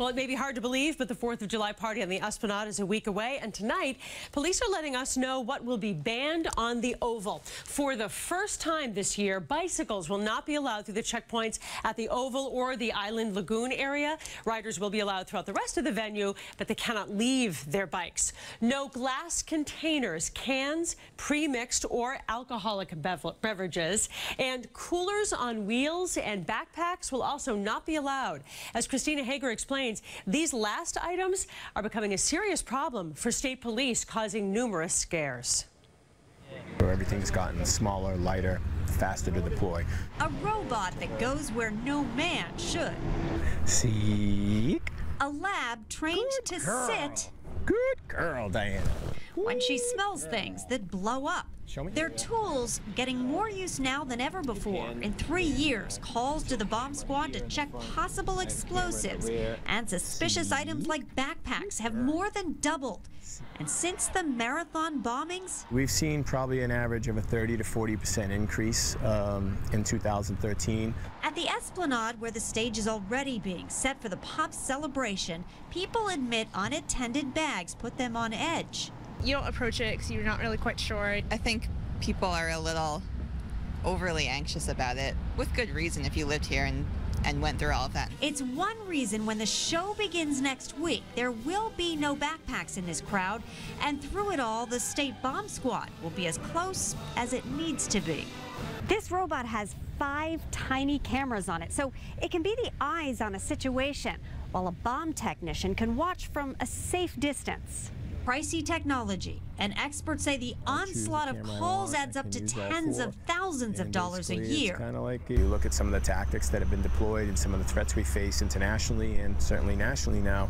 Well, it may be hard to believe, but the 4th of July party on the Esplanade is a week away. And tonight, police are letting us know what will be banned on the Oval. For the first time this year, bicycles will not be allowed through the checkpoints at the Oval or the Island Lagoon area. Riders will be allowed throughout the rest of the venue, but they cannot leave their bikes. No glass containers, cans, pre-mixed or alcoholic beverages, and coolers on wheels and backpacks will also not be allowed. As Christina Hager explained, these last items are becoming a serious problem for state police, causing numerous scares. Everything's gotten smaller, lighter, faster to deploy. A robot that goes where no man should. Seek. A lab trained Good to girl. sit. Good girl, Diana. When she smells things that blow up. Show me. Their tools getting more use now than ever before. In three years, calls to the bomb squad to check possible explosives and suspicious items like backpacks have more than doubled. And since the marathon bombings, We've seen probably an average of a 30 to 40 percent increase um, in 2013. at the Esplanade, where the stage is already being set for the Pops celebration, people admit unattended bags put them on edge. You don't approach it because you're not really quite sure. I think people are a little overly anxious about it, with good reason if you lived here and, and went through all of that. It's one reason when the show begins next week, there will be no backpacks in this crowd, and through it all, the state bomb squad will be as close as it needs to be. This robot has five tiny cameras on it, so it can be the eyes on a situation, while a bomb technician can watch from a safe distance. Pricey technology, and experts say the onslaught of calls adds up to can use all tens of thousands of dollars a year. Kind of like you look at some of the tactics that have been deployed and some of the threats we face internationally and certainly nationally now.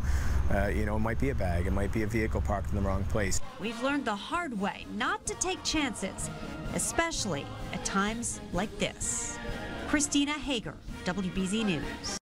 Uh, you know, it might be a bag, it might be a vehicle parked in the wrong place. We've learned the hard way not to take chances, especially at times like this. Christina Hager, WBZ News.